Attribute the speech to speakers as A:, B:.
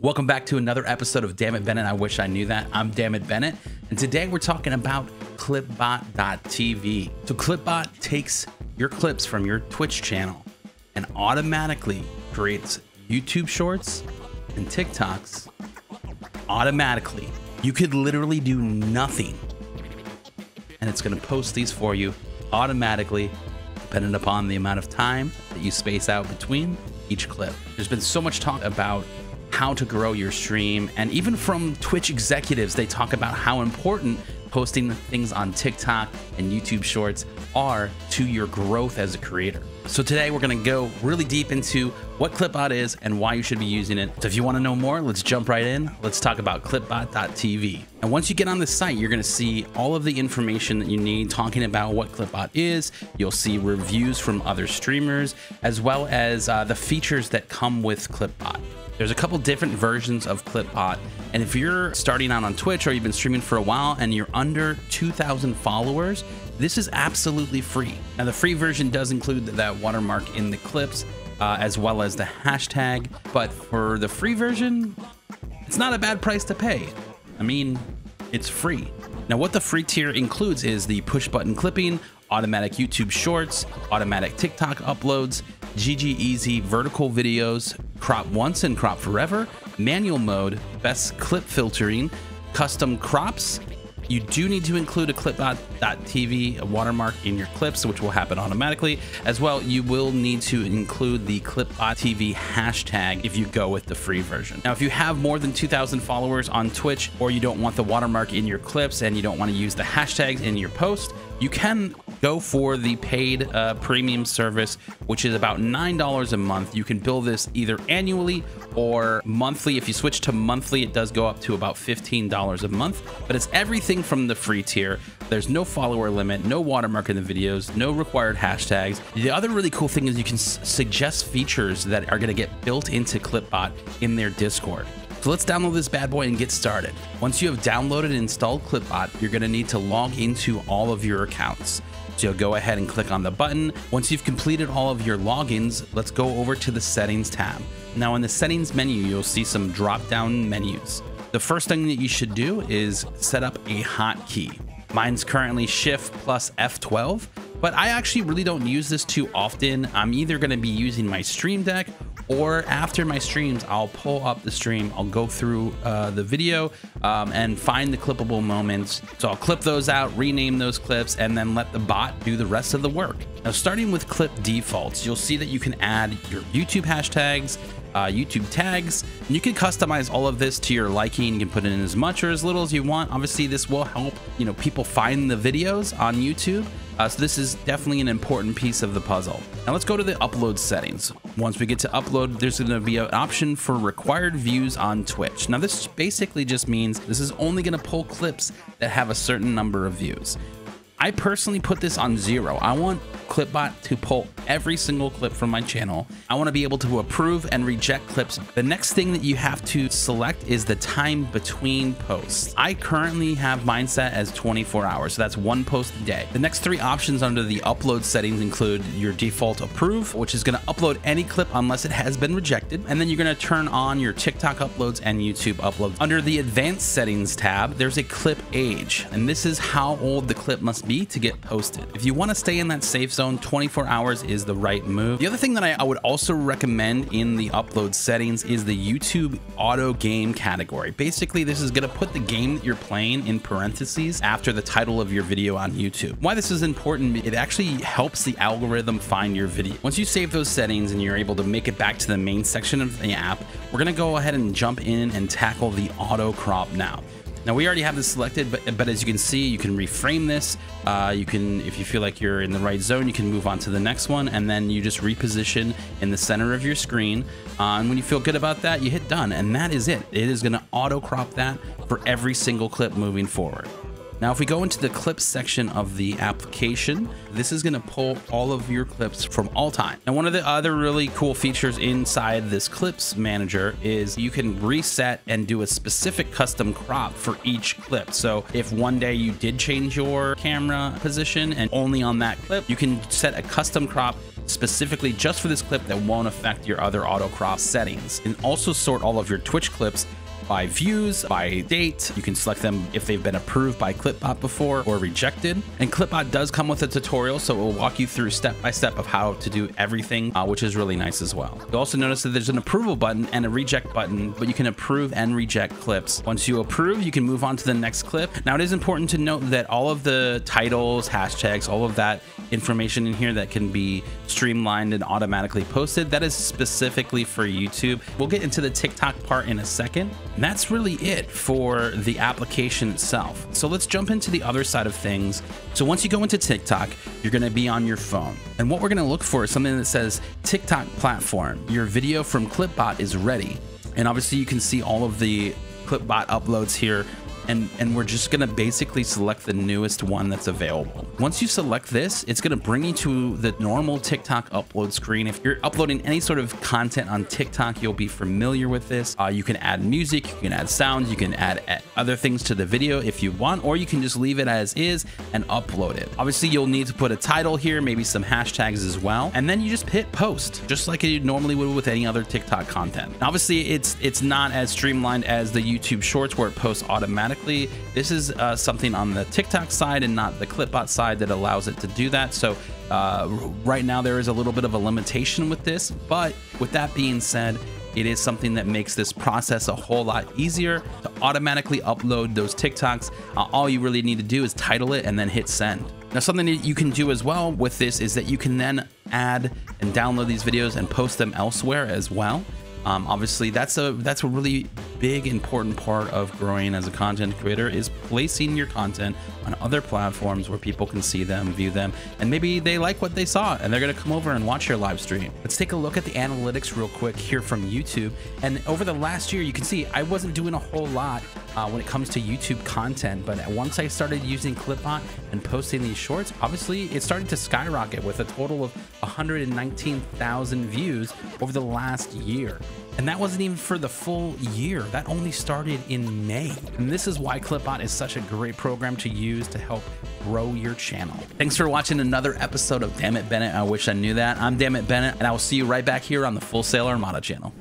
A: Welcome back to another episode of Damn It Bennett. I wish I knew that. I'm Damn It Bennett, and today we're talking about Clipbot.tv. So Clipbot takes your clips from your Twitch channel and automatically creates YouTube Shorts and TikToks automatically. You could literally do nothing, and it's going to post these for you automatically, depending upon the amount of time that you space out between each clip. There's been so much talk about how to grow your stream, and even from Twitch executives, they talk about how important posting things on TikTok and YouTube Shorts are to your growth as a creator. So today we're gonna go really deep into what Clipbot is and why you should be using it. So if you wanna know more, let's jump right in. Let's talk about clipbot.tv. And once you get on the site, you're gonna see all of the information that you need talking about what Clipbot is. You'll see reviews from other streamers, as well as uh, the features that come with Clipbot. There's a couple different versions of Clipbot. and if you're starting out on Twitch or you've been streaming for a while and you're under 2,000 followers, this is absolutely free. Now, the free version does include that watermark in the clips, uh, as well as the hashtag, but for the free version, it's not a bad price to pay. I mean, it's free. Now, what the free tier includes is the push button clipping, automatic YouTube shorts, automatic TikTok uploads, GG Easy vertical videos, crop once and crop forever, manual mode, best clip filtering, custom crops. You do need to include a clipbot.tv watermark in your clips, which will happen automatically. As well, you will need to include the clipbot.tv hashtag if you go with the free version. Now, if you have more than 2,000 followers on Twitch, or you don't want the watermark in your clips and you don't want to use the hashtags in your post, you can go for the paid uh, premium service, which is about $9 a month. You can bill this either annually or monthly. If you switch to monthly, it does go up to about $15 a month, but it's everything from the free tier. There's no follower limit, no watermark in the videos, no required hashtags. The other really cool thing is you can suggest features that are going to get built into Clipbot in their Discord. So let's download this bad boy and get started. Once you have downloaded and installed Clipbot, you're gonna need to log into all of your accounts. So you'll go ahead and click on the button. Once you've completed all of your logins, let's go over to the settings tab. Now in the settings menu, you'll see some drop down menus. The first thing that you should do is set up a hotkey. Mine's currently Shift plus F12, but I actually really don't use this too often. I'm either gonna be using my Stream Deck or after my streams, I'll pull up the stream, I'll go through uh, the video um, and find the clippable moments. So I'll clip those out, rename those clips, and then let the bot do the rest of the work. Now, starting with clip defaults, you'll see that you can add your YouTube hashtags, uh, YouTube tags, and you can customize all of this to your liking. You can put in as much or as little as you want. Obviously, this will help you know people find the videos on YouTube. Uh, so this is definitely an important piece of the puzzle. Now let's go to the upload settings. Once we get to upload, there's going to be an option for required views on Twitch. Now this basically just means this is only going to pull clips that have a certain number of views. I personally put this on zero. I want Clipbot to pull every single clip from my channel. I want to be able to approve and reject clips. The next thing that you have to select is the time between posts. I currently have mine set as 24 hours, so that's one post a day. The next three options under the upload settings include your default approve, which is going to upload any clip unless it has been rejected, and then you're going to turn on your TikTok uploads and YouTube uploads. Under the advanced settings tab, there's a clip age, and this is how old the clip must be to get posted. If you want to stay in that safe zone, 24 hours is the right move. The other thing that I, I would also recommend in the upload settings is the YouTube auto game category. Basically, this is to put the game that you're playing in parentheses after the title of your video on YouTube. Why this is important, it actually helps the algorithm find your video. Once you save those settings and you're able to make it back to the main section of the app, we're to go ahead and jump in and tackle the auto crop now. Now we already have this selected, but, but as you can see, you can reframe this. Uh, you can, if you feel like you're in the right zone, you can move on to the next one, and then you just reposition in the center of your screen. Uh, and when you feel good about that, you hit done, and that is it. It is gonna auto crop that for every single clip moving forward. Now, if we go into the clips section of the application, this is going to pull all of your clips from all time. And one of the other really cool features inside this clips manager is you can reset and do a specific custom crop for each clip. So if one day you did change your camera position and only on that clip, you can set a custom crop specifically just for this clip that won't affect your other auto crop settings. And also sort all of your Twitch clips by views, by date. You can select them if they've been approved by Clipbot before or rejected. And Clipbot does come with a tutorial, so it will walk you through step by step of how to do everything, uh, which is really nice as well. You'll also notice that there's an approval button and a reject button, but you can approve and reject clips. Once you approve, you can move on to the next clip. Now, it is important to note that all of the titles, hashtags, all of that information in here that can be streamlined and automatically posted, that is specifically for YouTube. We'll get into the TikTok part in a second. And that's really it for the application itself. So let's jump into the other side of things. So once you go into TikTok, you're going to be on your phone. And what we're going to look for is something that says TikTok platform. Your video from Clipbot is ready. And obviously you can see all of the Clipbot uploads here and, and we're just gonna basically select the newest one that's available. Once you select this, it's gonna bring you to the normal TikTok upload screen. If you're uploading any sort of content on TikTok, you'll be familiar with this. Uh, you can add music, you can add sounds, you can add, add other things to the video if you want, or you can just leave it as is and upload it. Obviously, you'll need to put a title here, maybe some hashtags as well, and then you just hit post, just like you normally would with any other TikTok content. Now, obviously, it's it's not as streamlined as the YouTube Shorts where it posts automatically This is uh, something on the TikTok side and not the Clipbot side that allows it to do that. So uh, right now there is a little bit of a limitation with this, but with that being said, it is something that makes this process a whole lot easier to automatically upload those TikToks. Uh, all you really need to do is title it and then hit send. Now, something that you can do as well with this is that you can then add and download these videos and post them elsewhere as well. Um, obviously, that's a that's a really big important part of growing as a content creator is placing your content on other platforms where people can see them, view them, and maybe they like what they saw and they're to come over and watch your live stream. Let's take a look at the analytics real quick here from YouTube. And over the last year, you can see I wasn't doing a whole lot uh, when it comes to YouTube content, but once I started using Clipbot and posting these shorts, obviously it started to skyrocket with a total of 119,000 views over the last year. And that wasn't even for the full year. That only started in May. And this is why Clipbot is such a great program to use to help grow your channel. Thanks for watching another episode of Dammit Bennett. I wish I knew that. I'm Dammit Bennett, and I will see you right back here on the Full Sail Armada channel.